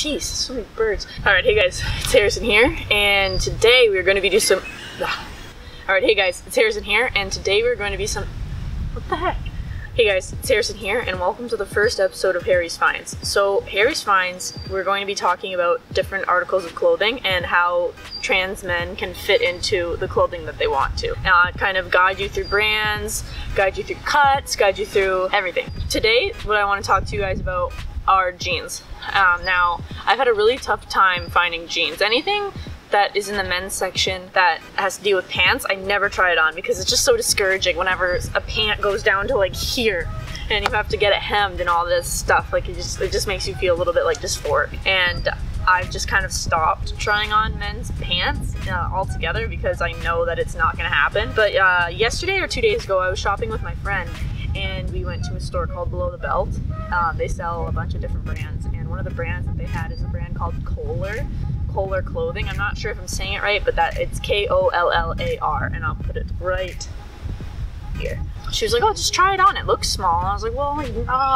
Jeez, so many birds. All right, hey guys, it's Harrison here, and today we're going to be doing some. All right, hey guys, it's Harrison here, and today we're going to be some. What the heck? Hey guys, it's Harrison here, and welcome to the first episode of Harry's Finds. So, Harry's Finds, we're going to be talking about different articles of clothing and how trans men can fit into the clothing that they want to. Uh, kind of guide you through brands, guide you through cuts, guide you through everything. Today, what I want to talk to you guys about are jeans. Um, now, I've had a really tough time finding jeans. Anything that is in the men's section that has to do with pants, I never try it on because it's just so discouraging whenever a pant goes down to like here and you have to get it hemmed and all this stuff. Like it just it just makes you feel a little bit like dysphoric. And I've just kind of stopped trying on men's pants uh, altogether because I know that it's not going to happen. But uh, yesterday or two days ago, I was shopping with my friend and we went to a store called Below the Belt. Um, they sell a bunch of different brands, and one of the brands that they had is a brand called Kollar. Kollar Clothing. I'm not sure if I'm saying it right, but that it's K O L L A R, and I'll put it right here. She was like, "Oh, just try it on. It looks small." I was like, "Well,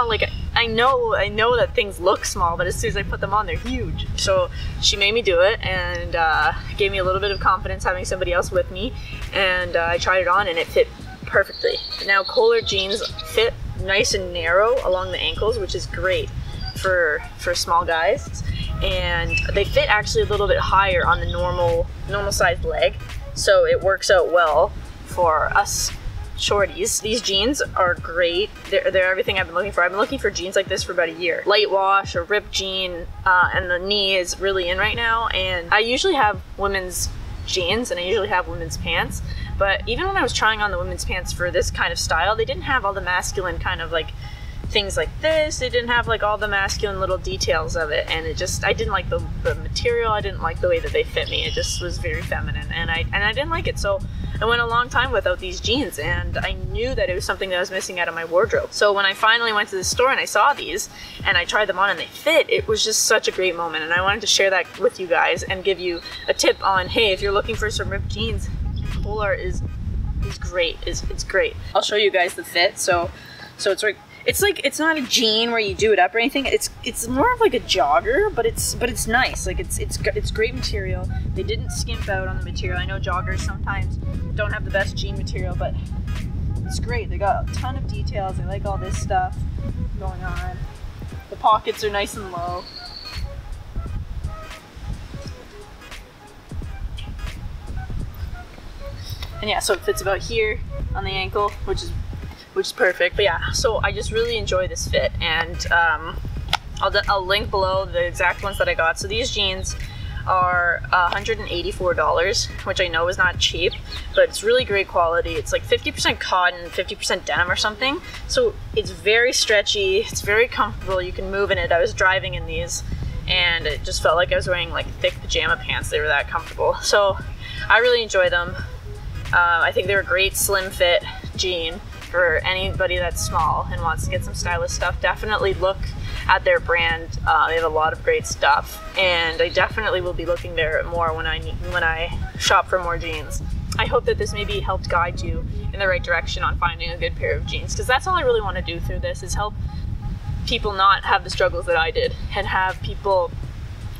like I know, I know that things look small, but as soon as I put them on, they're huge." So she made me do it, and uh, gave me a little bit of confidence having somebody else with me, and uh, I tried it on, and it fit perfectly. Now Kollar jeans fit nice and narrow along the ankles, which is great for for small guys. And they fit actually a little bit higher on the normal normal sized leg, so it works out well for us shorties. These jeans are great. They're, they're everything I've been looking for. I've been looking for jeans like this for about a year. Light wash, a ripped jean, uh, and the knee is really in right now. And I usually have women's jeans and I usually have women's pants. But even when I was trying on the women's pants for this kind of style, they didn't have all the masculine kind of like things like this. They didn't have like all the masculine little details of it, and it just I didn't like the, the material. I didn't like the way that they fit me. It just was very feminine, and I and I didn't like it. So I went a long time without these jeans, and I knew that it was something that I was missing out of my wardrobe. So when I finally went to the store and I saw these, and I tried them on and they fit, it was just such a great moment, and I wanted to share that with you guys and give you a tip on hey, if you're looking for some ripped jeans, Kollar is is great. Is it's great. I'll show you guys the fit. So so it's like it's like it's not a jean where you do it up or anything. It's it's more of like a jogger, but it's but it's nice. Like it's it's it's great material. They didn't skimp out on the material. I know joggers sometimes don't have the best jean material, but it's great. They got a ton of details. I like all this stuff going on. The pockets are nice and low. And yeah, so it fits about here on the ankle, which is which is perfect. But yeah, so I just really enjoy this fit, and um, I'll, I'll link below the exact ones that I got. So these jeans are $184, which I know is not cheap, but it's really great quality. It's like 50% cotton, 50% denim or something. So it's very stretchy, it's very comfortable. You can move in it. I was driving in these and it just felt like I was wearing like thick pajama pants. They were that comfortable. So I really enjoy them. Uh, I think they're a great slim fit jean for anybody that's small and wants to get some stylish stuff. Definitely look at their brand. Uh, they have a lot of great stuff, and I definitely will be looking there more when I when I shop for more jeans. I hope that this maybe helped guide you in the right direction on finding a good pair of jeans, because that's all I really want to do through this is help people not have the struggles that I did, and have people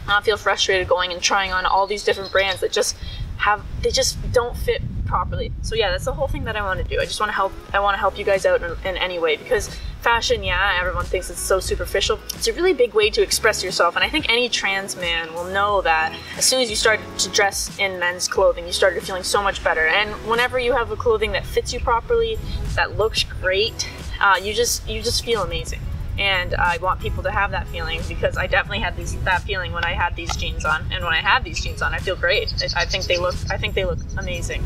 not feel frustrated going and trying on all these different brands that just have they just don't fit properly. So yeah, that's the whole thing that I want to do. I just want to help. I want to help you guys out in, in any way because fashion, yeah, everyone thinks it's so superficial. It's a really big way to express yourself, and I think any trans man will know that as soon as you start to dress in men's clothing, you started feeling so much better. And whenever you have a clothing that fits you properly, that looks great, uh, you just you just feel amazing and I want people to have that feeling because I definitely had these that feeling when I had these jeans on, and when I have these jeans on, I feel great. I think they look I think they look amazing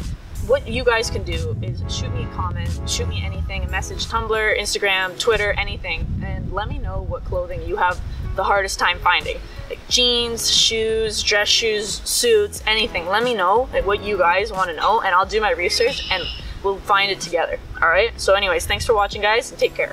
what you guys can do is shoot me a comment, shoot me anything, a message, Tumblr, Instagram, Twitter, anything, and let me know what clothing you have the hardest time finding. Like jeans, shoes, dress shoes, suits, anything. Let me know what you guys want to know, and I'll do my research and we'll find it together. All right? So, anyways, thanks for watching, guys, and take care.